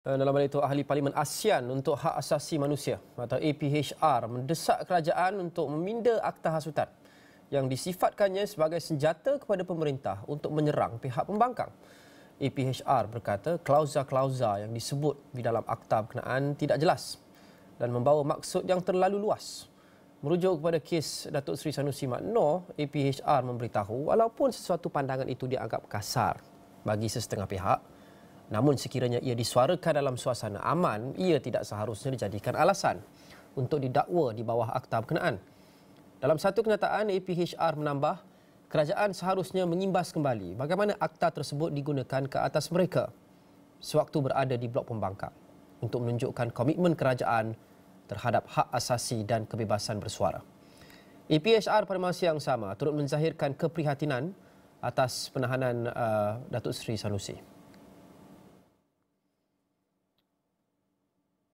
Eh, dalam balik itu, Ahli Parlimen ASEAN untuk Hak Asasi Manusia atau APHR mendesak kerajaan untuk meminda akta hasutan yang disifatkannya sebagai senjata kepada pemerintah untuk menyerang pihak pembangkang. APHR berkata klauza-klauza yang disebut di dalam akta berkenaan tidak jelas dan membawa maksud yang terlalu luas. Merujuk kepada kes Datuk Seri Sanusi Mat Noor, APHR memberitahu walaupun sesuatu pandangan itu dianggap kasar bagi sesetengah pihak, Namun sekiranya ia disuarakan dalam suasana aman, ia tidak seharusnya dijadikan alasan untuk didakwa di bawah akta berkenaan. Dalam satu kenyataan, APHR menambah, kerajaan seharusnya mengimbas kembali bagaimana akta tersebut digunakan ke atas mereka sewaktu berada di blok pembangkang untuk menunjukkan komitmen kerajaan terhadap hak asasi dan kebebasan bersuara. APHR pada masa yang sama turut menzahirkan keprihatinan atas penahanan uh, Datuk Seri Sanusi.